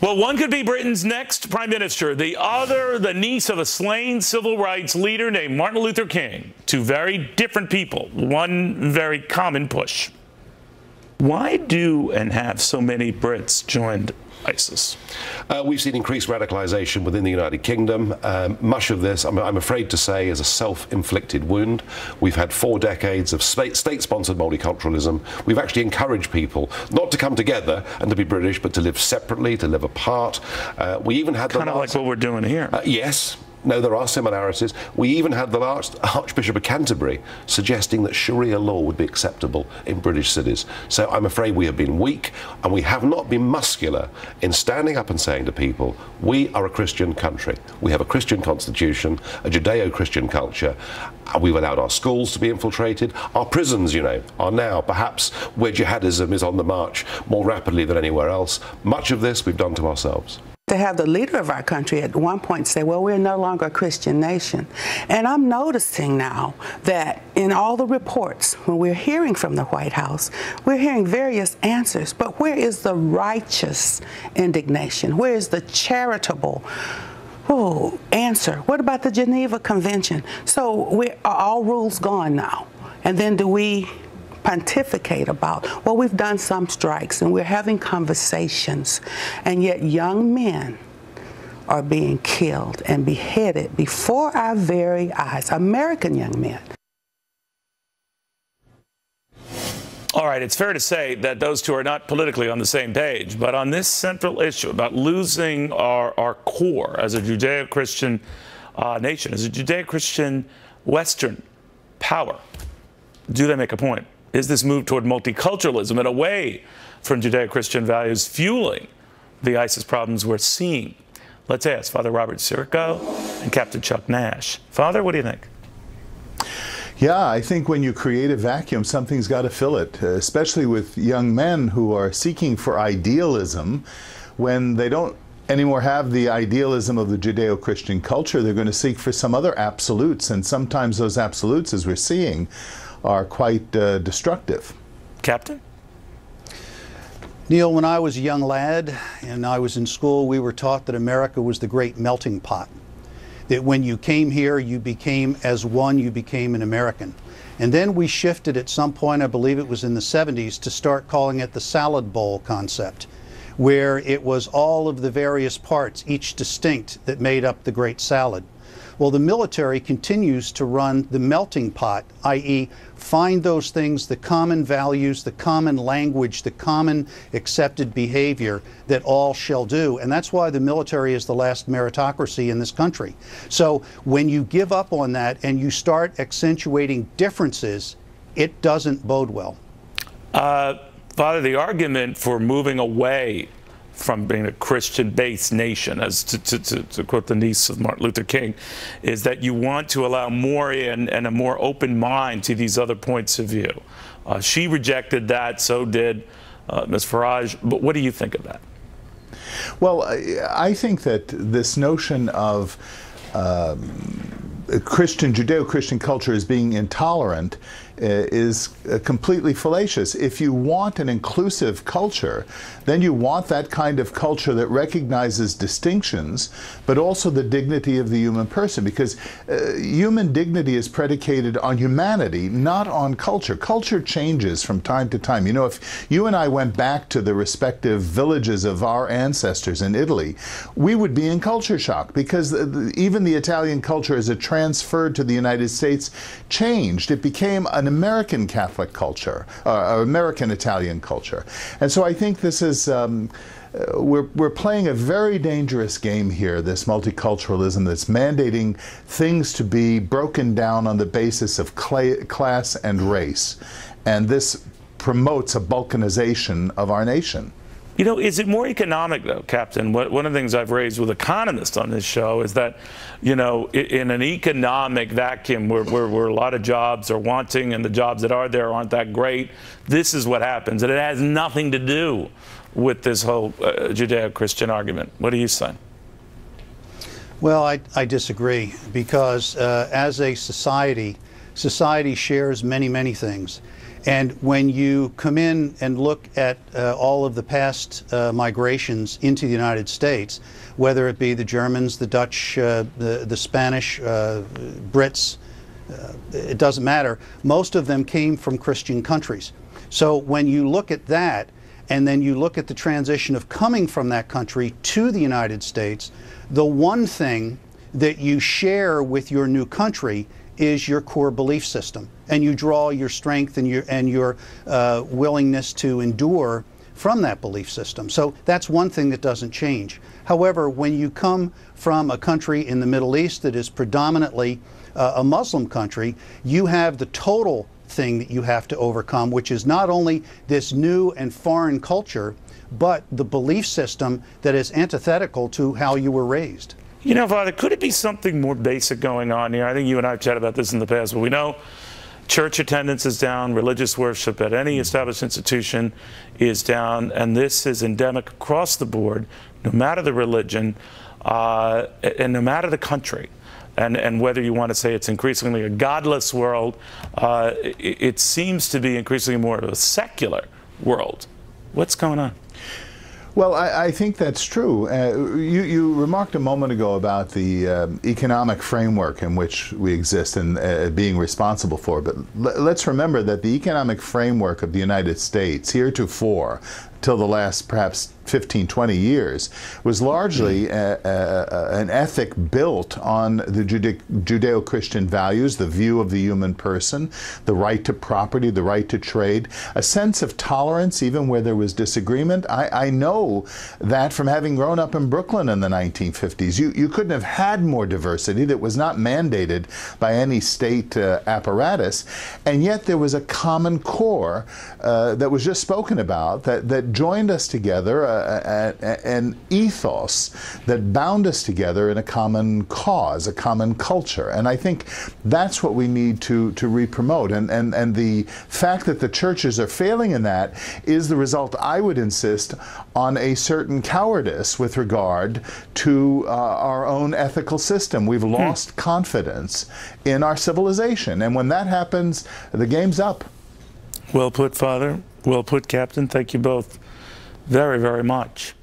Well, one could be Britain's next prime minister, the other, the niece of a slain civil rights leader named Martin Luther King. Two very different people, one very common push. Why do and have so many Brits joined ISIS? Uh, we've seen increased radicalization within the United Kingdom. Um, much of this, I'm, I'm, afraid to say, is a self inflicted wound. We've had four decades of state sponsored multiculturalism. We've actually encouraged people not to come together and to be British, but to live separately, to live apart. Uh, we even had kind of like what we're doing here. Uh, yes, no, there are similarities. We even had the last Archbishop of Canterbury suggesting that Sharia law would be acceptable in British cities. So I'm afraid we have been weak and we have not been muscular in standing up and saying to people, we are a Christian country. We have a Christian constitution, a Judeo Christian culture. We've allowed our schools to be infiltrated. Our prisons, you know, are now perhaps where jihadism is on the march more rapidly than anywhere else. Much of this we've done to ourselves to have the leader of our country at one point say, well, we're no longer a Christian nation. And I'm noticing now that in all the reports, when we're hearing from the White House, we're hearing various answers. But where is the righteous indignation? Where is the charitable? Oh, answer. What about the Geneva Convention? So we are all rules gone now? And then do we pontificate about, well, we've done some strikes and we're having conversations, and yet young men are being killed and beheaded before our very eyes, American young men. All right, it's fair to say that those two are not politically on the same page, but on this central issue about losing our, our core as a Judeo Christian uh, nation, as a Judeo Christian Western power, do they make a point? Is this move toward multiculturalism and away from Judeo-Christian values fueling the ISIS problems we're seeing? Let's ask Father Robert Sirico and Captain Chuck Nash. Father, what do you think? Yeah, I think when you create a vacuum, something's got to fill it, uh, especially with young men who are seeking for idealism when they don't anymore have the idealism of the Judeo Christian culture. They're going to seek for some other absolutes, and sometimes those absolutes, as we're seeing, are quite uh, destructive. Captain? Neal, when I was a young lad and I was in school, we were taught that America was the great melting pot. That when you came here, you became as one, you became an American. And then we shifted at some point, I believe it was in the 70s, to start calling it the salad bowl concept, where it was all of the various parts, each distinct, that made up the great salad. Well, the military continues to run the melting pot, i.e., find those things, the common values, the common language, the common accepted behavior that all shall do. And that's why the military is the last meritocracy in this country. So when you give up on that and you start accentuating differences, it doesn't bode well. Uh, Father, the argument for moving away from being a Christian-based nation, as to, to, to, to, quote the niece of Martin Luther King, is that you want to allow more in and a more open mind to these other points of view. Uh, she rejected that, so did uh, Ms. Farage. But what do you think of that? Well, I think that this notion of um, Christian, Judeo-Christian culture as being intolerant is uh, completely fallacious. If you want an inclusive culture, then you want that kind of culture that recognizes distinctions, but also the dignity of the human person, because uh, human dignity is predicated on humanity, not on culture. Culture changes from time to time. You know, if you and I went back to the respective villages of our ancestors in Italy, we would be in culture shock because even the Italian culture as it transferred to the United States changed. It became an American Catholic culture, uh, American Italian culture. And so I think this is. Um, uh, we're, we're playing a very dangerous game here, this multiculturalism that's mandating things to be broken down on the basis of class and race. And this promotes a balkanization of our nation. You know, is it more economic, though, Captain? One of the things I've raised with economists on this show is that, you know, in an economic vacuum where, where, where a lot of jobs are wanting and the jobs that are there aren't that great, this is what happens. And it has nothing to do with this whole uh, Judeo Christian argument. What do you say? Well, I, I disagree because uh, as a society, society shares many, many things. And when you come in and look at uh, all of the past uh, migrations into the United States, whether it be the Germans, the Dutch, uh, the, the Spanish, uh, Brits, uh, it doesn't matter, most of them came from Christian countries. So when you look at that, and then you look at the transition of coming from that country to the United States, the one thing that you share with your new country is your core belief system. And you draw your strength and your, and your uh, willingness to endure from that belief system. So that's one thing that doesn't change. However, when you come from a country in the Middle East that is predominantly uh, a Muslim country, you have the total thing that you have to overcome, which is not only this new and foreign culture, but the belief system that is antithetical to how you were raised. You know, Father, could it be something more basic going on here? I think you and I have chatted about this in the past, but we know church attendance is down, religious worship at any established institution is down, and this is endemic across the board, no matter the religion uh, and no matter the country. And, and, whether you want to say it's increasingly a godless world, uh, it, it seems to be increasingly more of a secular world. What's going on? Well, I, I, think that's true. Uh, you, you, remarked a moment ago about the uh, economic framework in which we exist and uh, being responsible for. But let's remember that the economic framework of the United States, heretofore, till the last perhaps 15, 20 years, was largely a, a, an ethic built on the Judeo Christian values, the view of the human person, the right to property, the right to trade, a sense of tolerance even where there was disagreement. I, I know that from having grown up in Brooklyn in the 1950s. You, you couldn't have had more diversity that was not mandated by any state uh, apparatus, and yet there was a common core uh, that was just spoken about that, that joined us together. Uh, an ethos that bound us together in a common cause, a common culture. And I think that's what we need to, to re-promote. And, and, and the fact that the churches are failing in that is the result, I would insist, on a certain cowardice with regard to uh, our own ethical system. We've hmm. lost hmm. confidence in our civilization. And when that happens, the game's up. Well put, Father. Well put, Captain. Thank you both very, very much.